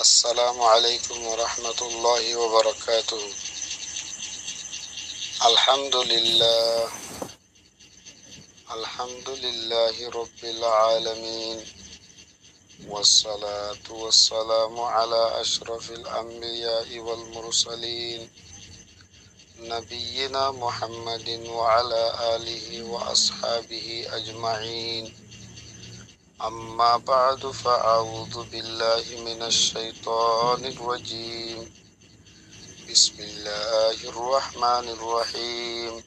السلام عليكم ورحمة الله وبركاته. الحمد لله. الحمد لله رب العالمين. والصلاة والسلام على أشرف الأنبياء والمرسلين. نبينا محمد وعلى آله وأصحابه أجمعين. أما بعد فأعوذ بالله من الشيطان الرجيم. بسم الله الرحمن الرحيم.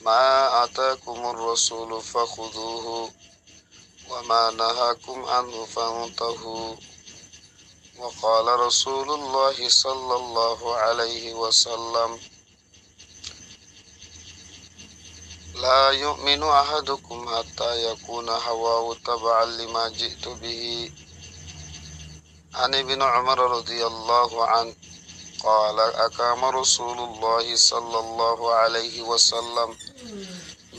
ما آتاكم الرسول فخذوه وما نهاكم عنه فانتهوا. وقال رسول الله صلى الله عليه وسلم لا يؤمن أحدكم حتى يكون هواه تبعا لما جئت به. عن ابن عمر رضي الله عنه قال أقام رسول الله صلى الله عليه وسلم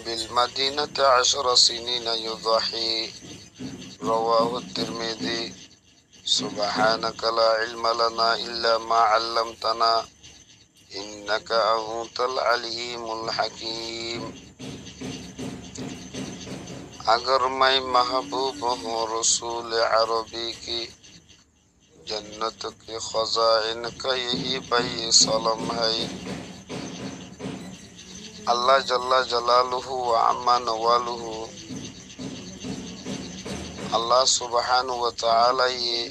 بالمدينة عشر سنين يضحي. رواه الترمذي. سبحانك لا علم لنا إلا ما علمتنا إنك أنت العليم الحكيم. اگر میں محبوب ہوں رسول عربی کی، جنت کے خزائن کا یہی بھائی سلم ہے۔ اللہ جل جلالہ و امن والہ۔ اللہ سبحان و تعالی یہ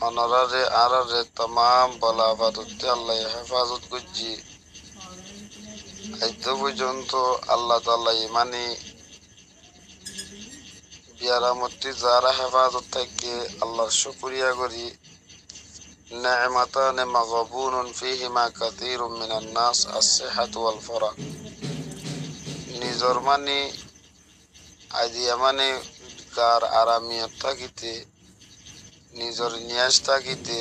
انرر ارر تمام بلاوات اللہ حفاظت گجی ایدو جنتو، اللہ تعالی منی বিয়ারামতি যারা হেফাজত থাকে আল্লাহর শুকরিয়া করি نعمتان مغبون فيهما كثير من الناس الصحة والفراغ নিজর মানে আইদিয়া মানে গার আরামিয়ত থাকিতে নিজর নিয়াজ থাকিতে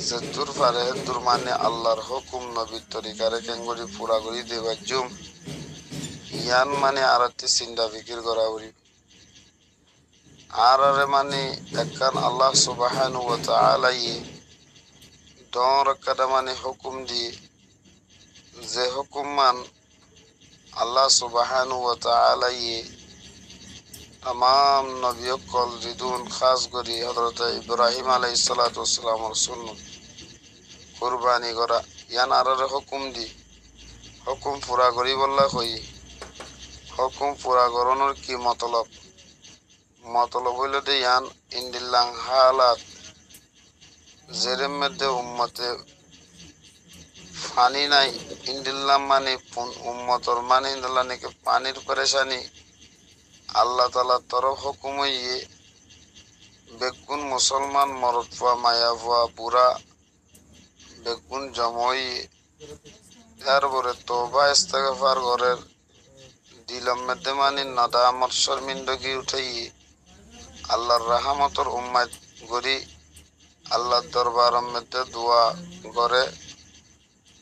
যে দূর পারে দূর মানে আল্লাহর হুকুম নবীর তরিকারে কেঙ্গরি পুরা করি দেবার জুম ইয়ান মানে আরতি চিন্তা ফিকির করা করি আর মানে একখান আল্লাহ সুবাহান আলাই ডর কাদা মানে হুকুম দি যে হুকুম মান আল্লাহ সুবাহান আলাই তাম নবীকল রিদুন খাস করি হজরত ইব্রাহিম আলাই সালাতামর শূন্য কুরবানি করা ইয়ান আর হুকুম দি হুকুম পুরা করি বললা হই হুকুম পুরা করণের কি মতলব মতলব হইল যে ইন্দিল্লাং হালাত জেরের মধ্যে উম্মতে পানি নাই। ইন্দিল্লাম মানে উম্মতর মানে ইন্দিল্লা নাকি পানির পরেশানি। আল্লাহ তালা তরফ হুকুম ইয়ে বেগুন মুসলমান মরদ ফুয়া মায়া ফুয়া বুড়া বেগুন জমই তারপরে তোবা ইস্তেগফার ঘরের দিলম মধ্যে মানে নাদামত শর্মিন্দগি উঠাই আল্লাহর রাহামতর উম্মাদ গড়ি আল্লাহর দরবার মধ্যে দোয়া করে।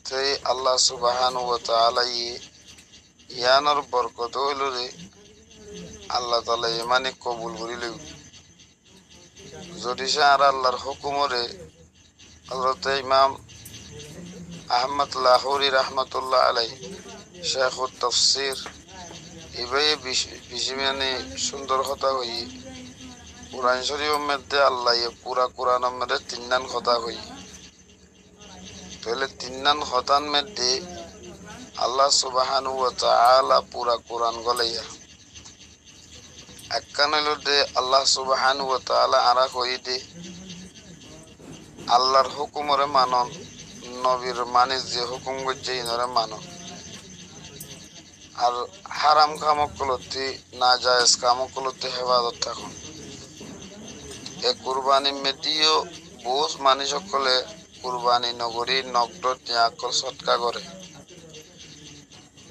সেই আল্লাহ সুবাহান ও তাআলা ইয়ানোর বরকত হইল আল্লাহ তালা ইমানে কবুল করিল যদি সে আর আল্লাহর হুকুমরে হজরত ইমাম আহমদ লাহোরি রহমতুল্লাহ আলাই শেখ তফসির এভাবে বেশি মানে সুন্দর কথা হই কোরআন শরীফ মধ্যে আল্লাহ পুরা কোরআন মধ্যে তিননান কথা হই তাহলে তিননান হতান মধ্যে আল্লাহ সুবাহানু পুরা কোরআন গলাইয়া। একখান হইল দে, আল্লাহ সুবাহান আরা কই দে, আল্লাহর হুকুমরে মানন, নবীর মানে যে হুকুম করছে ইনরে মানন। আর হারাম কামকলতি না জায়েজ কামকলতি হেফাজত থাকুন। এ কুরবানি মেদিও বহুত মানুষ সকলে কুরবানি নগরী নগদ ত্যাগ সৎকা করে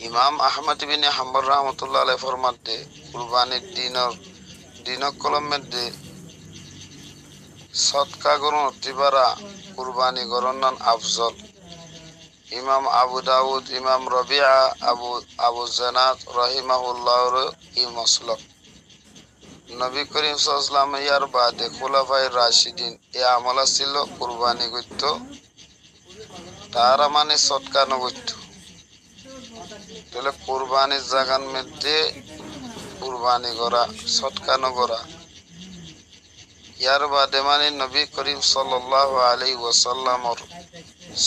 ইমাম আহমদ বিন হাম্বর রহমতুল্লাহ আলাই ফরমাতে কুরবানির দিনর দিনক কলম মধ্যে সৎকা গরুন অতিবারা কুরবানি গরনান আফজল। ইমাম আবু দাউদ, ইমাম রবিআ আবু আবু জানাত রহিমাহুল্লাহর ই মসলক নবী করিম সাল্লাম ইয়ার বাদে খোলাফাই রাশিদিন এ আমলা ছিল কুরবানি করত। তারা মানে সৎকানো করত তাহলে কুরবানির জাগান মধ্যে কুরবানি করা সৎকানো করা। ইয়ার বাদে মানে নবী করিম সাল্লাল্লাহু আলাইহি ওয়াসাল্লামর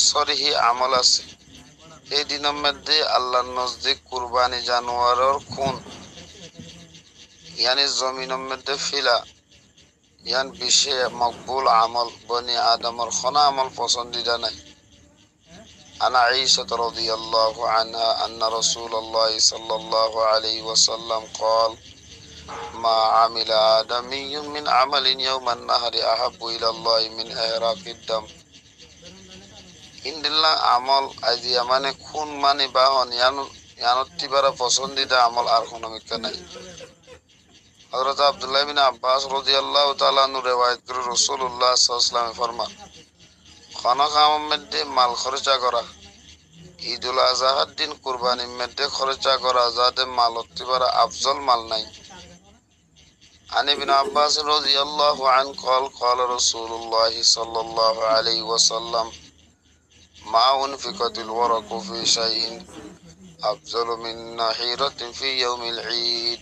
সরিহি আমল আছে। এই দিনের মধ্যে আল্লাহর নজদিক কুরবানি জানোয়ারের খুন। ইয়ানি জমিনের মধ্যে ফিলা ইয়ান বিশ্বে মকবুল আমল বনি আদমর খনা আমল পছন্দিদা নাই عن عائشة رضي الله عنها أن رسول الله صلى الله عليه وسلم قال ما عمل آدمي من عمل يوم النهر أحب إلى الله من إهراق الدم ইন্দিল্লা আমল আজিয়া মানে খুন মানে বাহন ইয়ান ইয়ানত্তি বারা পছন্দিদা আমল আর কোনো মিক্কা নাই হযরত আব্দুল্লাহ বিন আব্বাস রাদিয়াল্লাহু তাআলা নু রিওয়ায়াত করে রাসূলুল্লাহ সাল্লাল্লাহু আলাইহি ওয়াসাল্লাম ফরমান খানা খাওয়ার মধ্যে মাল খরচা করা ঈদুল আজহার দিন কুরবানির মধ্যে খরচা করা যাতে মাল হতে পারে আফজল মাল নাই عن ابن عباس رضي الله عنه قال قال رسول الله صلى الله عليه وسلم ما أنفقت الورق في شيء أفضل من نحيرة في يوم العيد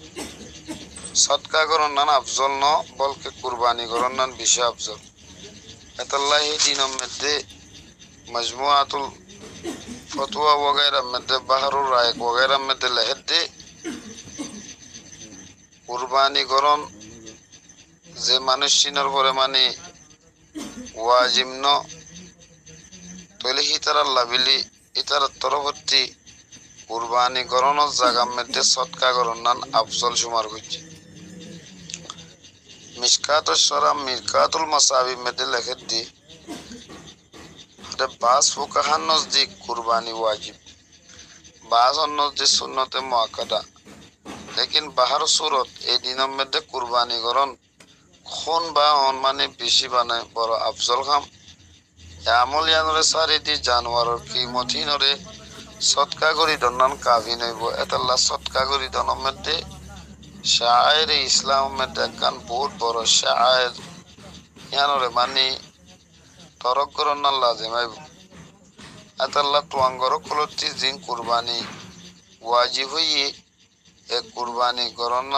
সৎকা করণ নান আফজল ন, বলকে কুরবানি করণ নান বিশে আফজল। এতাল্লাহি দিনম মধ্যে মজমুআতুল ফতুয়া ওগাইরা মধ্যে বাহারুর রায়ক ওগাইরা মধ্যে লেহেদ্দে কুরবানি করণ যে মানুষ চিনার পরে মানে ওয়াজিম ন, তৈলে হিতারা লাভিলি ইতার তরবর্তী কুরবানি করণ জাগাম মধ্যে সৎকা করণ নান আফজল সুমার করছে মিসকাতুল সরাম মিরকাতুল মাসাবি মধ্যে লেখে দি বাস ফুকাহান নজদিক, কুরবানি ওয়াজিব। বাস নজদিক সুন্নতে মুআক্কাদা। লেকিন বাহার সুরত, এই দিনের মধ্যে কুরবানি করণ খুন বা হন মানে বেশি বানায় বড় আফজল খাম। আমল ইয়ানরে সারি দি জানোয়ারের কিমতি নরে সৎকা করি দন্নান কাভি নইব। এতাল্লা সৎকা করি দনের মধ্যে ইসলাম মধ্যে একখান বহুত বড় শায়ের। ইয়ানরে মানে তরক করন লাজিম আইব এতাল্লা তোয়াঙ্গর কলতি জিন কুরবানি। ওয়াজি হইয়ে এ কুরবানি করন